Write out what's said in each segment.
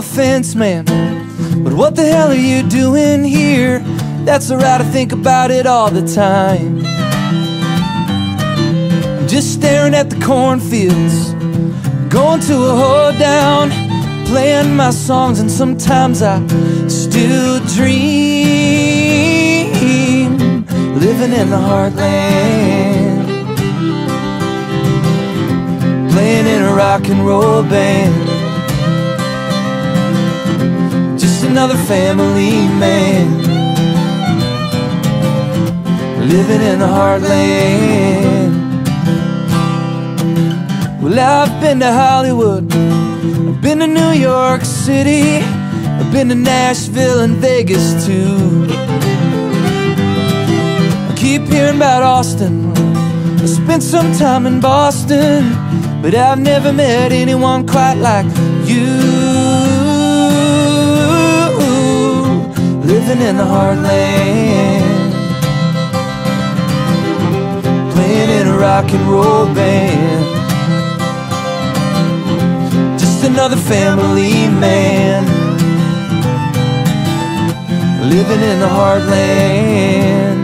offense, man, but what the hell are you doing here? That's the alright, I think about it all the time. I'm just staring at the cornfields, going to a hoedown, playing my songs, and sometimes I still dream, living in the heartland, playing in a rock and roll band. Another family man living in the heartland. Well, I've been to Hollywood, I've been to New York City, I've been to Nashville and Vegas too. I keep hearing about Austin, I spent some time in Boston, but I've never met anyone quite like you. Living in the heartland playing in a rock and roll band. Just another family man living in the heartland.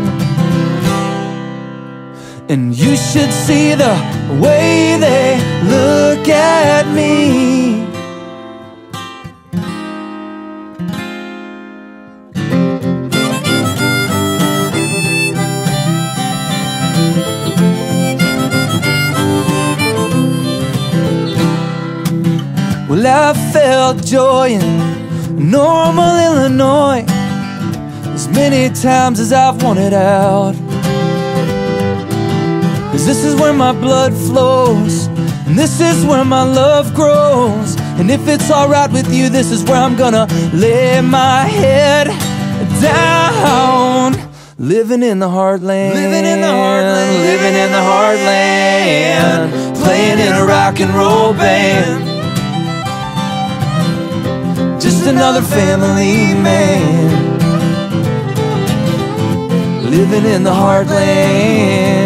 And you should see the way they look at me. Well, I felt joy in Normal Illinois as many times as I've wanted out. Cause this is where my blood flows, and this is where my love grows. And if it's alright with you, this is where I'm gonna lay my head down. Living in the heartland, living in the heartland, living in the heartland, playing in a rock and roll band. Another family man living in the heartland.